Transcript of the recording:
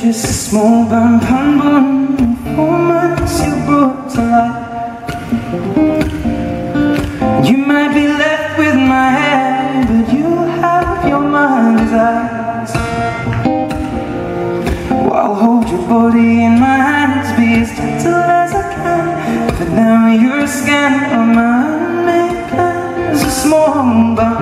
just a small burn unborn Four months you brought to life. You might be left with my head But you have your mind's eyes. Well, I'll hold your body in my hands Be as gentle as I can. But now your skin on my make plans A small burn